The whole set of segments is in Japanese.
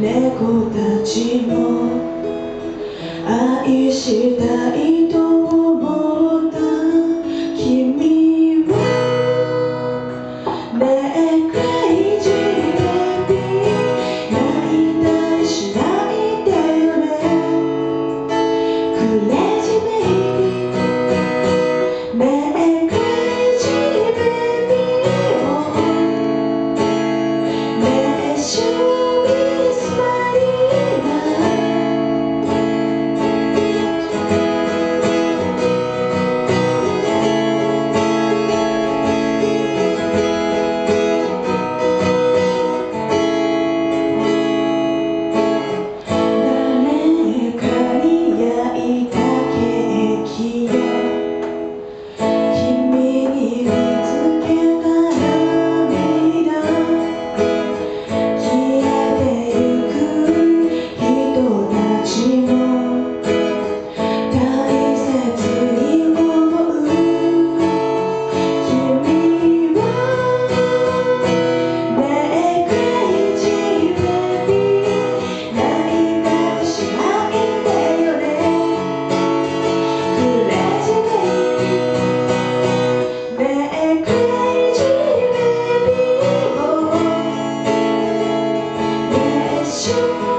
猫たちも愛したいと Hoje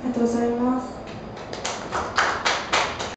ありがとうございます。